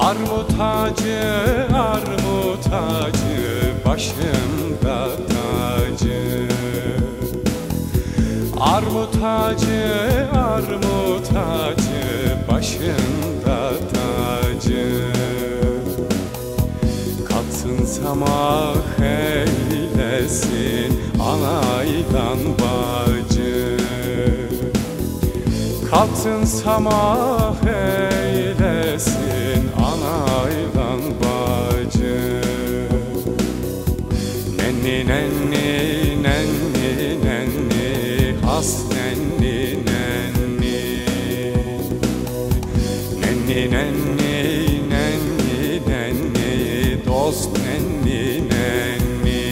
Armut ağacı, armut ağacı Başımda tacı. Armut ağacı, armut ağacı Başımda tacı. Katsın samah eylesin Anaydan bacı. Katsın samah eylesin Anaydan bacı. Nenni nenni nenni nenni Has nenni nenni. Nenni nenni nenni nenni Dost nenni nenni.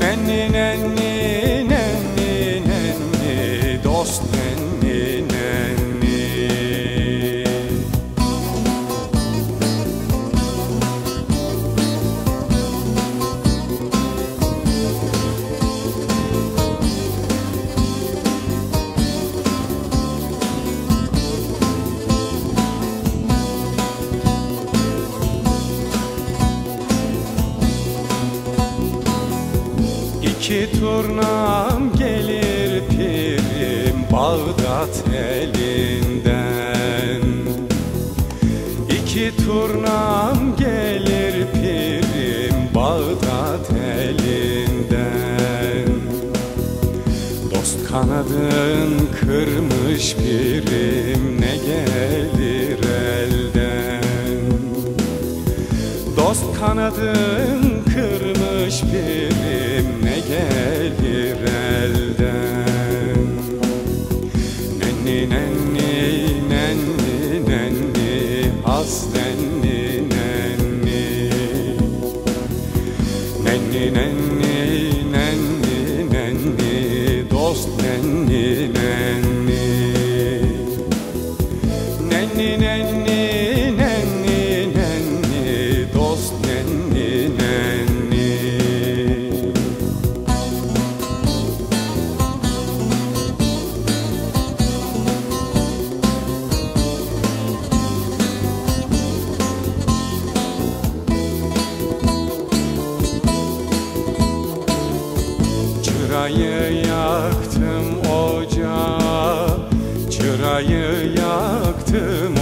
Nenni nenni nenni nenni Dost nenni İki turnam gelir pirim Bağdat elinden. İki turnam gelir pirim Bağdat elinden. Dost kanadın kırmış pirim Ne gelir elden? Dost kanadın kırmış birim Nenni nenni nenni nenni dost nenni nenni. Nenni nenni Çırayı yaktım ocağa Çırayı yaktım